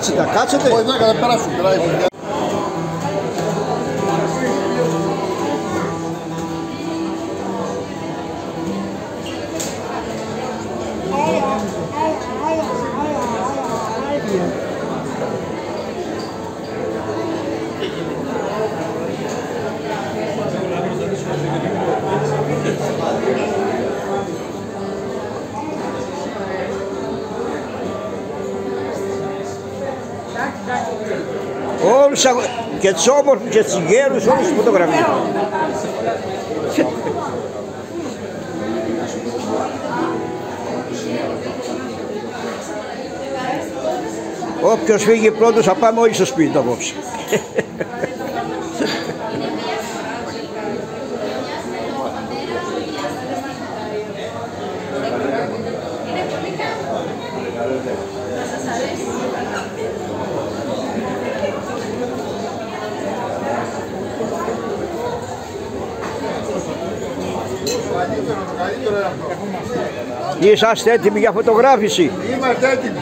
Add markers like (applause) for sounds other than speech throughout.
Κάτσετε, κάτσετε. Όχι, δεν θα περάσουν. Όλους αγ- και τους όμορφους και τους γέρους, όλους τους φωτογραφίες. Όποιος φύγει πρώτος θα πάμε όλοι στο σπίτι του απόψε. (laughs) Είσαστε έτοιμοι για φωτογράφηση; Είμαστε έτοιμοι.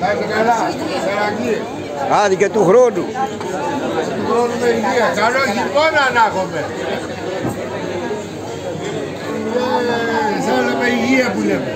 Να είστε καλά. Σαραγγί. Άντε και του χρόνου. Του χρόνου με υγεία. Καλό χειμώνα να έχουμε. Ε, Θέλουμε υγεία που λέμε.